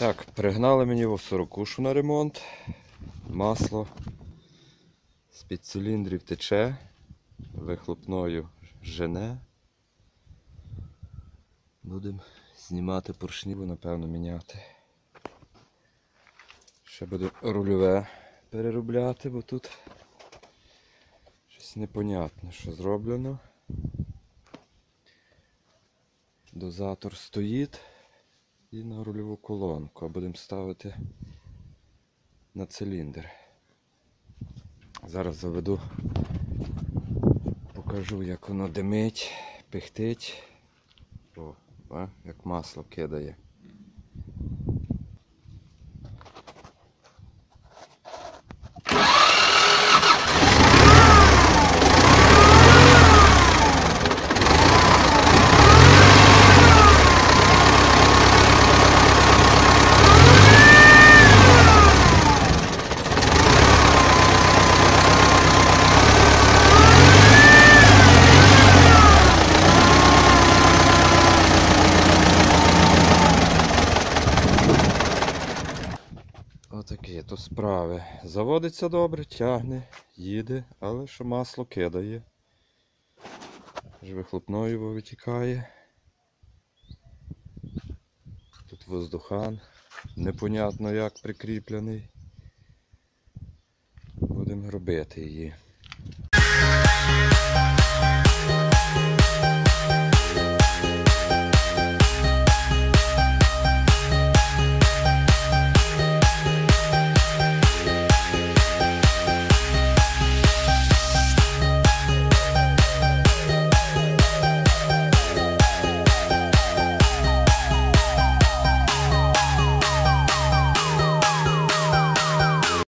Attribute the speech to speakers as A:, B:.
A: Так, пригнали мені в сорокушу на ремонт. Масло з-під циліндрів тече, вихлопною жене. Будемо знімати поршніву, напевно, міняти. Ще буду рульове переробляти, бо тут щось непонятне, що зроблено. Дозатор стоїть і на рульову колонку, а будемо ставити на циліндр. Зараз заведу, покажу, як воно димить, пихтить. О, а, як масло кидає. Отакі то справи. Заводиться добре, тягне, їде, але що масло кидає. Ж вихлопною витікає. Тут воздухан. Непонятно як прикріплений. Будемо робити її.